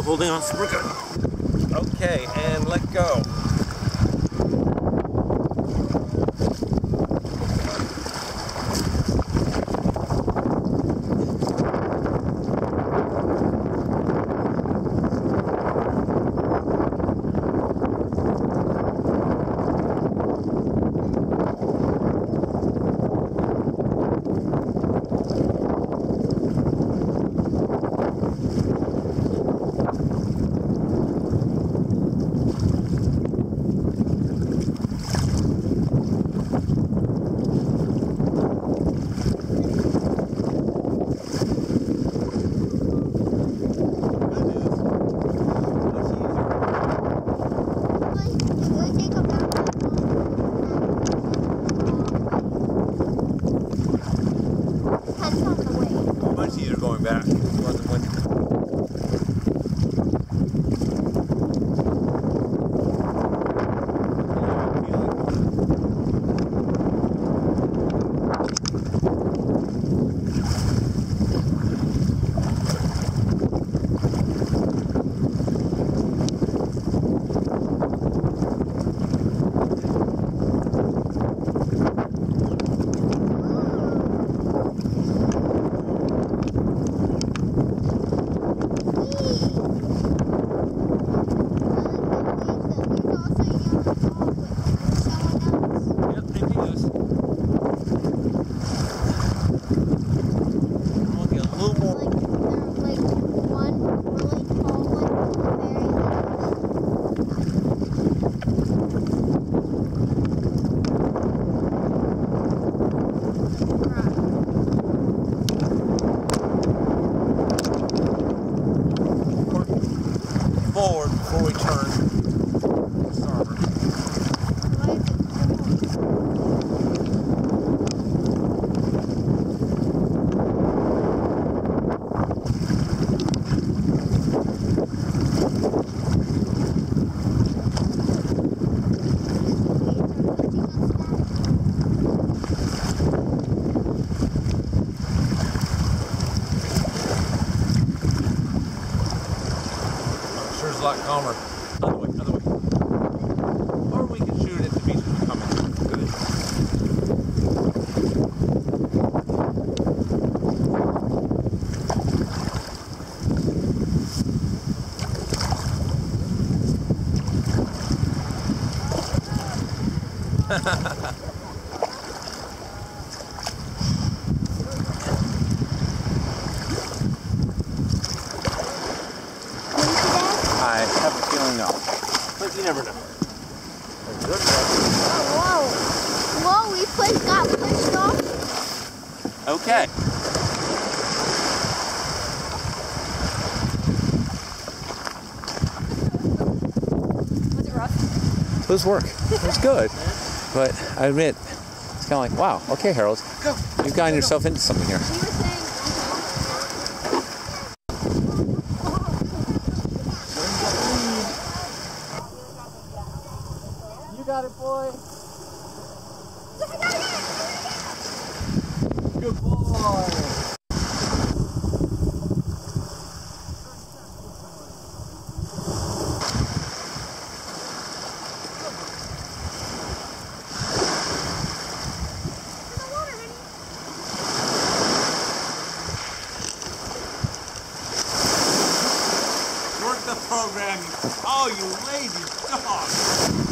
holding on super good. Okay, and let go. Going back. Forward before we turn a lot calmer. Other way, other way. Or we can shoot it at the beach when we come in. Good. I have a feeling no. But you never know. Oh, whoa. Whoa, we pushed, got pushed off. Okay. Was it rough? It was work. It was good. But I admit, it's kind of like, wow, okay, Harold, Go. you've gotten yourself into something here. You were saying, You got it, boy. Good boy. Work the program. Oh, you lazy dog.